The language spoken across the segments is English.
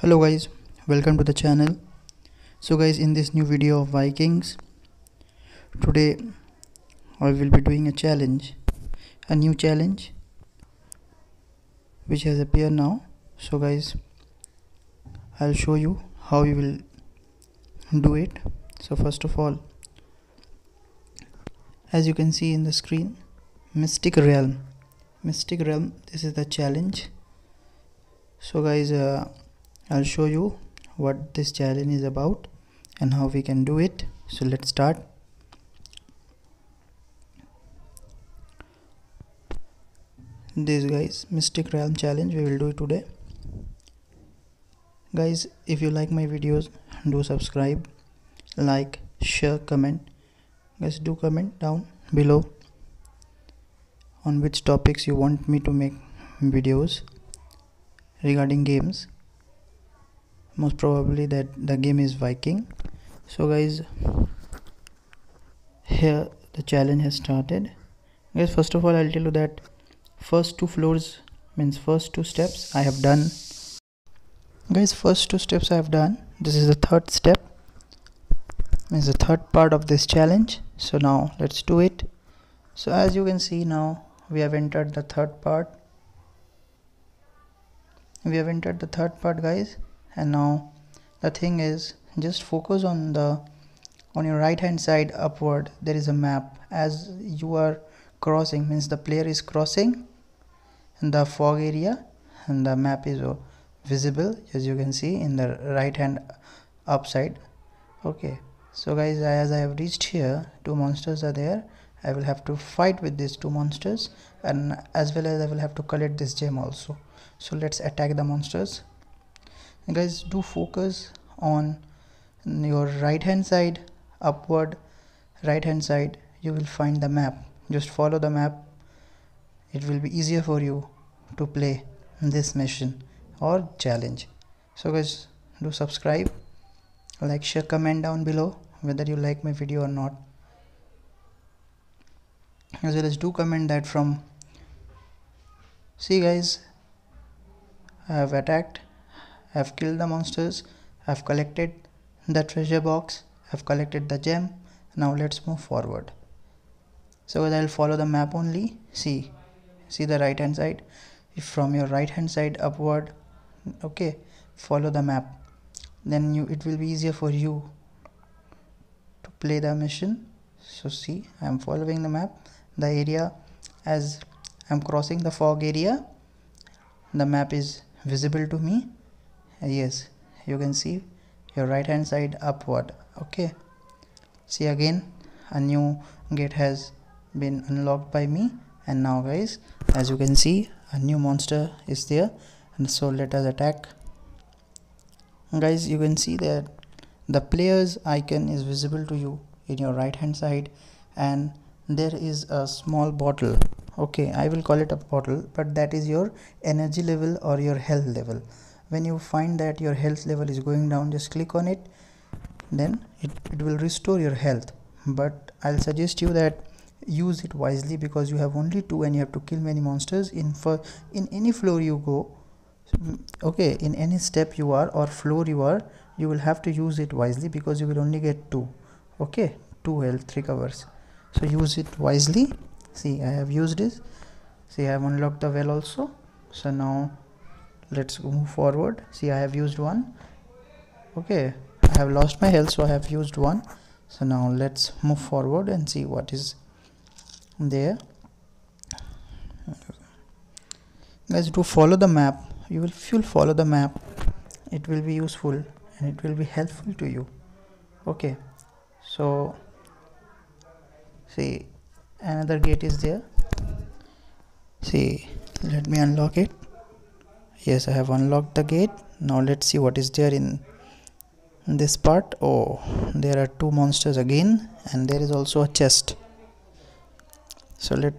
hello guys. Welcome to the channel. So guys in this new video of vikings today i will be doing a challenge a new challenge which has appeared now. So guys i'll show you how you will do it. So first of all as you can see in the screen mystic realm. Mystic realm this is the challenge. So guys uh, I'll show you what this challenge is about and how we can do it. So let's start. This guys mystic realm challenge we will do it today. Guys if you like my videos do subscribe like share comment. Guys do comment down below on which topics you want me to make videos regarding games most probably that the game is viking. So guys here the challenge has started. Guys first of all i'll tell you that first two floors means first two steps i have done. Guys first two steps i have done. This is the third step. Means the third part of this challenge. So now let's do it. So as you can see now we have entered the third part. We have entered the third part guys and now the thing is just focus on the on your right hand side upward. There is a map. As you are crossing means the player is crossing in the fog area and the map is uh, visible as you can see in the right hand upside. Okay. So guys as i have reached here two monsters are there. I will have to fight with these two monsters and as well as i will have to collect this gem also. So let's attack the monsters guys do focus on your right hand side upward right hand side you will find the map. Just follow the map. It will be easier for you to play this mission or challenge. So guys do subscribe like share comment down below whether you like my video or not. As well as do comment that from see guys I have attacked have killed the monsters have collected the treasure box have collected the gem. Now let's move forward. So I'll follow the map only. See see the right hand side? If from your right hand side upward okay follow the map. Then you it will be easier for you to play the mission. So see I am following the map. The area as I'm crossing the fog area the map is visible to me yes you can see your right hand side upward okay? See again a new gate has been unlocked by me. And now guys as you can see a new monster is there. And so let us attack. Guys you can see that the player's icon is visible to you in your right hand side. And there is a small bottle okay? I will call it a bottle but that is your energy level or your health level when you find that your health level is going down just click on it then it, it will restore your health. But i'll suggest you that use it wisely because you have only two and you have to kill many monsters. In for in any floor you go okay in any step you are or floor you are you will have to use it wisely because you will only get two okay two health recovers. So use it wisely. See i have used this. See i have unlocked the well also. So now let's move forward. See i have used one. Okay i have lost my health so i have used one. So now let's move forward and see what is there. Guys to follow the map. You will if you follow the map it will be useful and it will be helpful to you. Okay so see another gate is there. See let me unlock it yes i have unlocked the gate. Now let's see what is there in this part. Oh there are two monsters again and there is also a chest. So let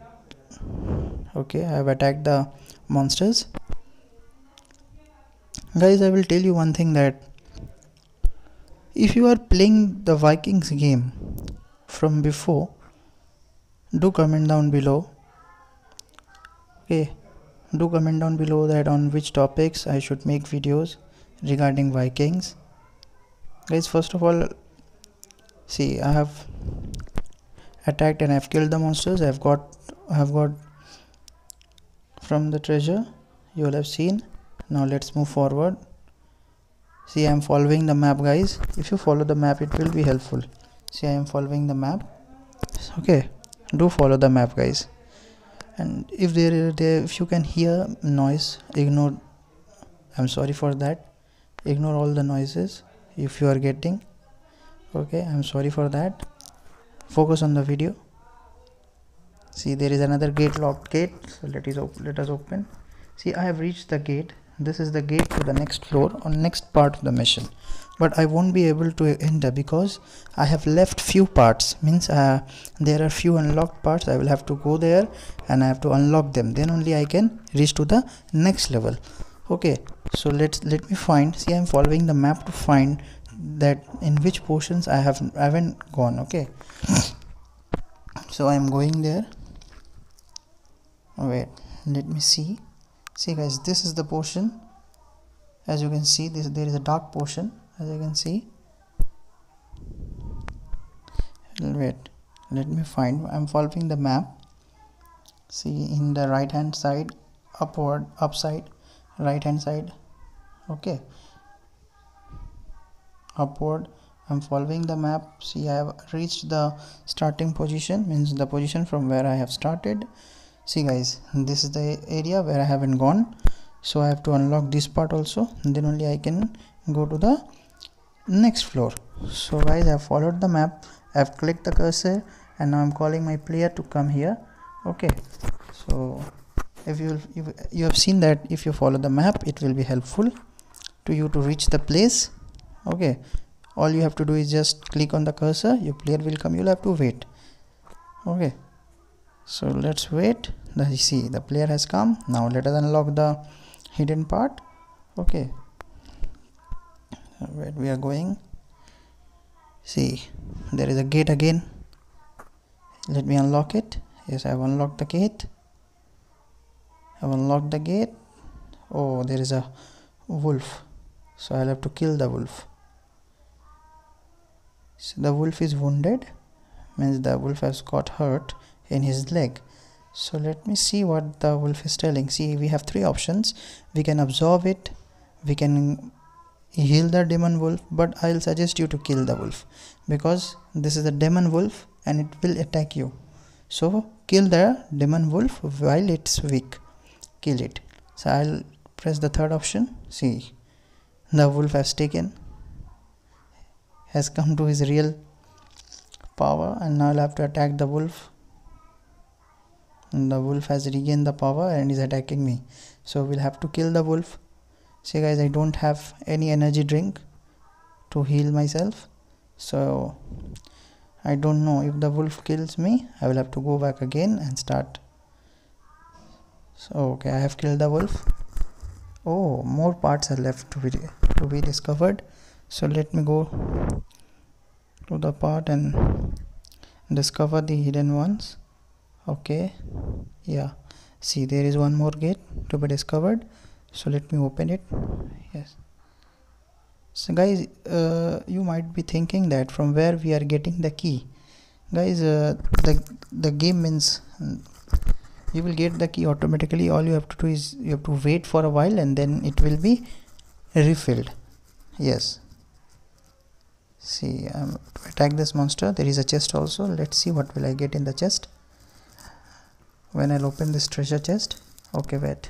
okay i have attacked the monsters. Guys i will tell you one thing that if you are playing the vikings game from before do comment down below. Okay do comment down below that on which topics I should make videos regarding Vikings. Guys first of all see I have attacked and I've killed the monsters. I've got I've got from the treasure. You will have seen. Now let's move forward. See I am following the map guys. If you follow the map it will be helpful. See I am following the map. Okay do follow the map guys and if there, there if you can hear noise ignore I'm sorry for that. Ignore all the noises if you are getting. Okay I'm sorry for that. Focus on the video. See there is another gate locked gate. So let us let us open. See i have reached the gate this is the gate to the next floor or next part of the mission but i won't be able to enter because i have left few parts. Means uh, there are few unlocked parts. I will have to go there and i have to unlock them. Then only i can reach to the next level. Okay. So let's let me find see i'm following the map to find that in which portions i have i haven't gone. Okay. So i'm going there. Wait. Let me see see guys this is the portion. As you can see this there is a dark portion as you can see. Wait let me find i'm following the map. See in the right hand side upward upside right hand side okay. Upward i'm following the map. See i have reached the starting position means the position from where i have started see guys this is the area where i haven't gone so i have to unlock this part also. Then only i can go to the next floor. So guys i have followed the map i have clicked the cursor and now i'm calling my player to come here. Okay. So if you you have seen that if you follow the map it will be helpful to you to reach the place. Okay. All you have to do is just click on the cursor your player will come you'll have to wait. Okay so let's wait. The see the player has come. Now let us unlock the hidden part. Okay. Where we are going? See there is a gate again. Let me unlock it. Yes i have unlocked the gate. I have unlocked the gate. Oh there is a wolf. So i'll have to kill the wolf. So the wolf is wounded. Means the wolf has got hurt in his leg. So let me see what the wolf is telling. See we have three options. We can absorb it. We can heal the demon wolf but i'll suggest you to kill the wolf because this is a demon wolf and it will attack you. So kill the demon wolf while it's weak. Kill it. So i'll press the third option. See the wolf has taken has come to his real power and now i'll have to attack the wolf the wolf has regained the power and is attacking me. So we'll have to kill the wolf. See guys i don't have any energy drink to heal myself. So i don't know. If the wolf kills me i will have to go back again and start. So okay i have killed the wolf. Oh more parts are left to be to be discovered. So let me go to the part and discover the hidden ones okay. Yeah. See there is one more gate to be discovered. So let me open it. Yes. So guys uh, you might be thinking that from where we are getting the key? Guys uh, the the game means you will get the key automatically. All you have to do is you have to wait for a while and then it will be refilled. Yes. See um, attack this monster. There is a chest also. Let's see what will i get in the chest when I'll open this treasure chest okay wait.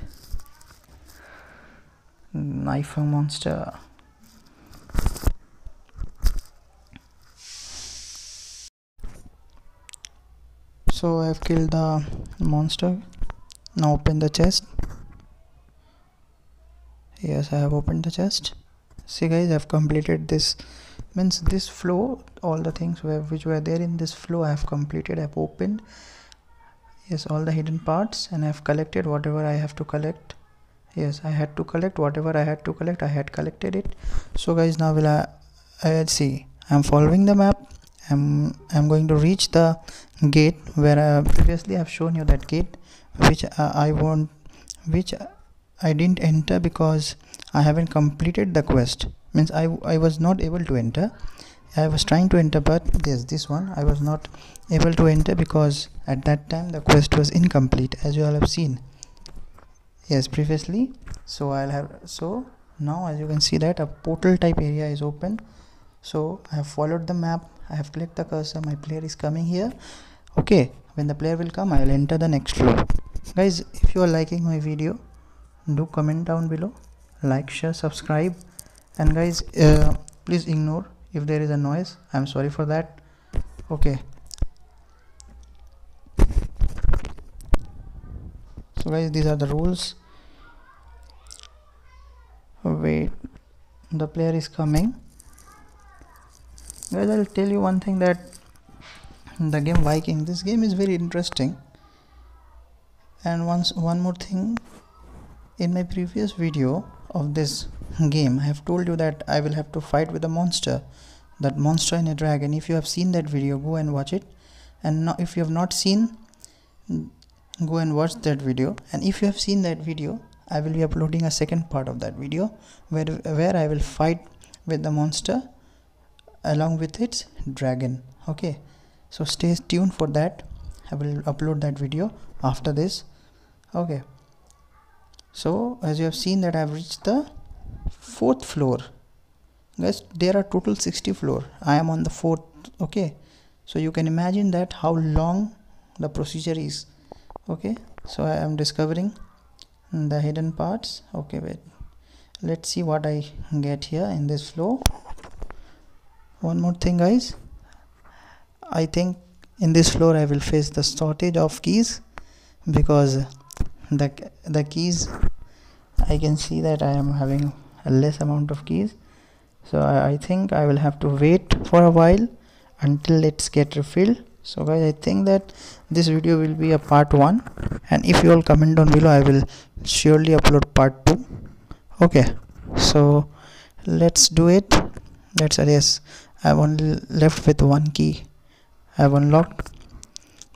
Hmm, Knife monster. So I've killed the monster. Now open the chest. Yes I have opened the chest. See guys I've completed this. Means this flow all the things which were there in this flow I have completed I've opened yes all the hidden parts and I've collected whatever I have to collect. Yes I had to collect whatever I had to collect. I had collected it. So guys now will I, I see. I'm following the map. I'm I'm going to reach the gate where I previously I've shown you that gate which uh, I, I want which I didn't enter because I haven't completed the quest. Means I, I was not able to enter I was trying to enter but yes this one I was not able to enter because at that time the quest was incomplete as you all have seen. Yes previously. So I'll have so now as you can see that a portal type area is open so I have followed the map I have clicked the cursor my player is coming here. Okay when the player will come I will enter the next floor guys if you are liking my video do comment down below like share subscribe. And guys uh, please ignore if there is a noise i'm sorry for that. Okay. So guys these are the rules. Wait. The player is coming. Guys i'll tell you one thing that the game viking this game is very interesting. And once one more thing in my previous video of this game i have told you that i will have to fight with a monster that monster in a dragon. If you have seen that video go and watch it. And now if you have not seen go and watch that video. And if you have seen that video i will be uploading a second part of that video where where i will fight with the monster along with its dragon. Okay? So stay tuned for that. I will upload that video after this. Okay so as you have seen that i have reached the fourth floor. Guys there are total 60 floor. I am on the fourth okay? So you can imagine that how long the procedure is okay? So i am discovering the hidden parts. Okay wait. Let's see what i get here in this floor. One more thing guys. I think in this floor i will face the shortage of keys because the the keys. I can see that i am having a less amount of keys. So I, I think I will have to wait for a while until it's get refilled. So guys I think that this video will be a part 1 and if you all comment down below I will surely upload part 2 okay. So let's do it. Let's yes. I've only left with one key. I've unlocked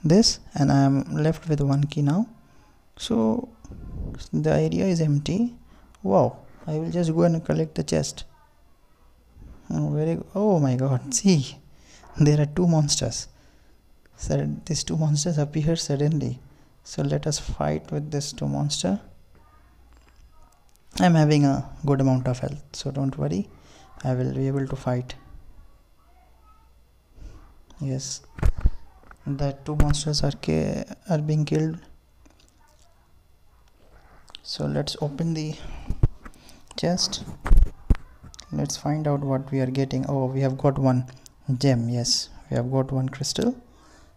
this and I'm left with one key now so the area is empty wow I will just go and collect the chest. Oh, very oh my god, see, there are two monsters. So these two monsters appear suddenly. So let us fight with this two monster. I'm having a good amount of health, so don't worry. I will be able to fight. Yes, the two monsters are are being killed. So let's open the chest. Let's find out what we are getting. Oh we have got one gem. Yes we have got one crystal.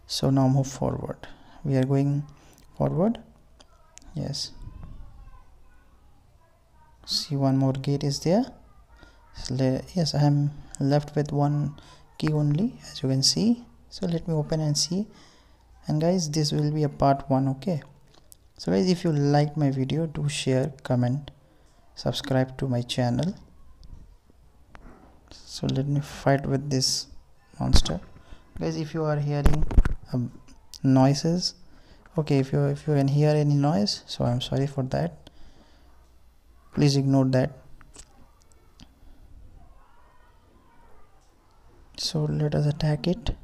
So now move forward. We are going forward. Yes. See one more gate is there. Yes i am left with one key only as you can see. So let me open and see. And guys this will be a part one okay so guys if you liked my video do share comment subscribe to my channel. So let me fight with this monster. Guys if you are hearing um, noises okay if you if you can hear any noise so i'm sorry for that. Please ignore that. So let us attack it.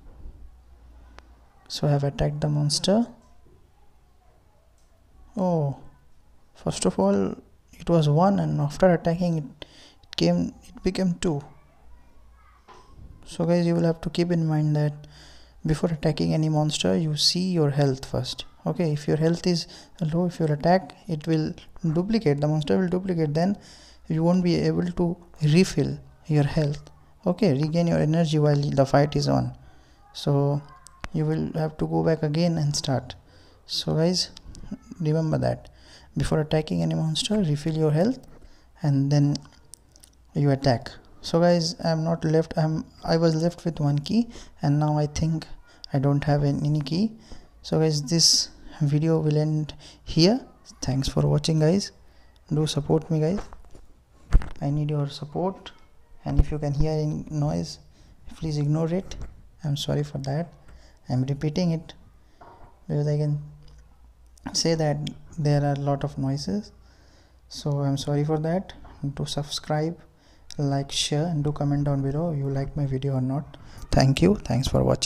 So i have attacked the monster oh first of all it was one and after attacking it, it came it became two. So guys you will have to keep in mind that before attacking any monster you see your health first. Okay if your health is low if you attack it will duplicate the monster will duplicate then you won't be able to refill your health. Okay regain your energy while the fight is on. So you will have to go back again and start. So guys remember that. Before attacking any monster refill your health and then you attack. So guys i'm not left i'm i was left with one key and now i think i don't have any key. So guys this video will end here. Thanks for watching guys. Do support me guys. I need your support. And if you can hear any noise please ignore it. I'm sorry for that. I'm repeating it. Because i can say that there are a lot of noises. So i'm sorry for that. Do subscribe like share and do comment down below you like my video or not. Thank you. Thanks for watching